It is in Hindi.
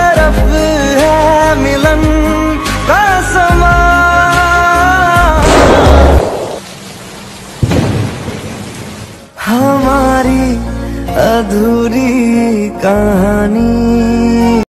तरफ़ है मिलन का समा। हमारी अधूरी कहानी